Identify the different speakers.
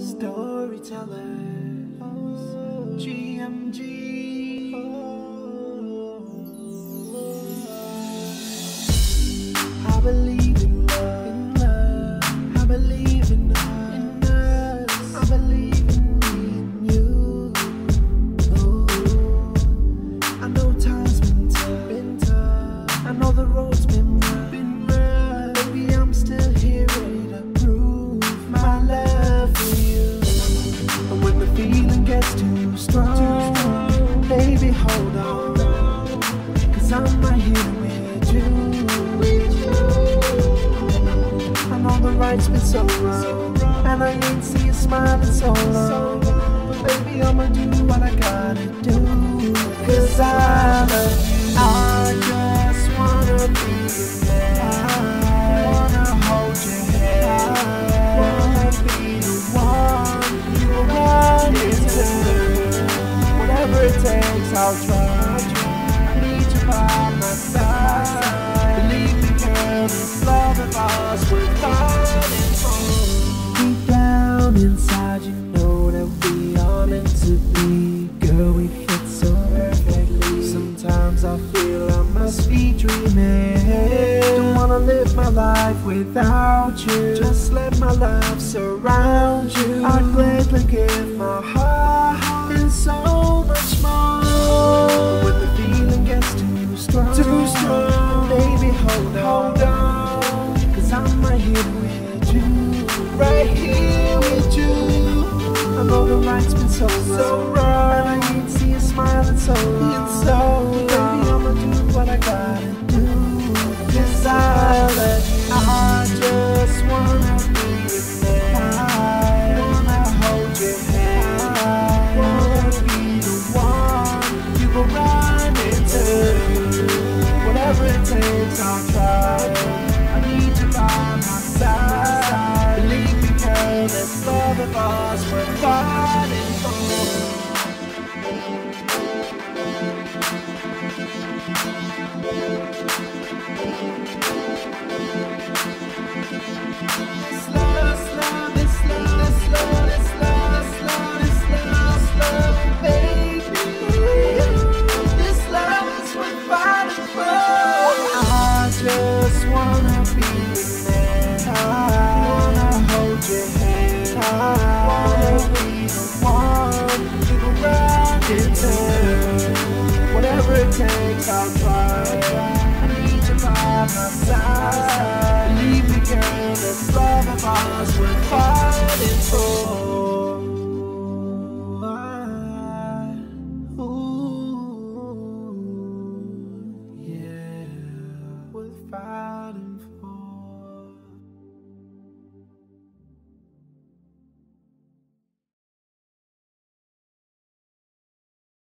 Speaker 1: Storytellers, GMG. I believe in love. I believe in us. I believe in me and you. Oh, I know times been tough. Been tough. I know the road's. Been I'm right here with you. I know the right's been so wrong. And I ain't see you smiling so long. But baby, I'ma do what I gotta down inside, you know that we are meant to be. Girl, we fit so perfectly. Sometimes I feel I must be dreaming. Don't wanna live my life without you. Just let my love surround you. I'd gladly give my heart right's been so wrong, so wrong. and I ain't see you smiling so long. so baby, I'ma do what I gotta do. Cause I love you. I just wanna be your man. Wanna hold your hand. Wanna be the one you go into. Whatever it takes, I'll try. I need you by my side. Believe me, girl, this love of ours we're fighting wanna be the one you can run into. Whatever it takes, I'll try. I need you by my side.